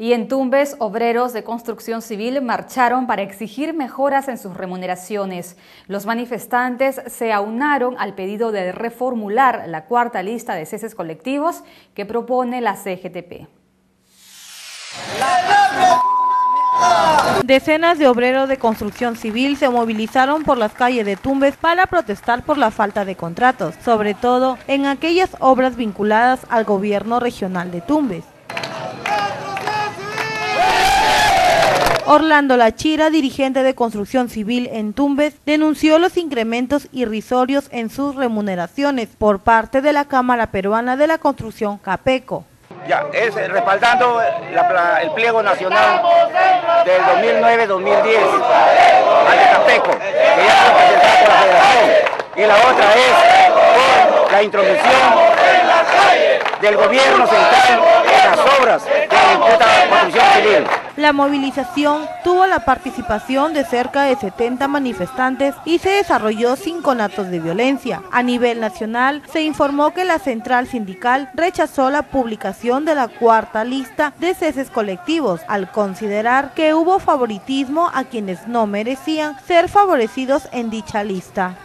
Y en Tumbes, obreros de construcción civil marcharon para exigir mejoras en sus remuneraciones. Los manifestantes se aunaron al pedido de reformular la cuarta lista de ceses colectivos que propone la CGTP. Decenas de obreros de construcción civil se movilizaron por las calles de Tumbes para protestar por la falta de contratos, sobre todo en aquellas obras vinculadas al gobierno regional de Tumbes. Orlando Lachira, dirigente de construcción civil en Tumbes, denunció los incrementos irrisorios en sus remuneraciones por parte de la Cámara Peruana de la Construcción CAPECO. Ya, es respaldando el pliego nacional del 2009-2010 ante CAPECO, que ya fue presentado por la Federación. Y la otra es por la intromisión del gobierno central en las obras de la construcción civil. La movilización tuvo la participación de cerca de 70 manifestantes y se desarrolló sin conatos de violencia. A nivel nacional, se informó que la central sindical rechazó la publicación de la cuarta lista de ceses colectivos al considerar que hubo favoritismo a quienes no merecían ser favorecidos en dicha lista.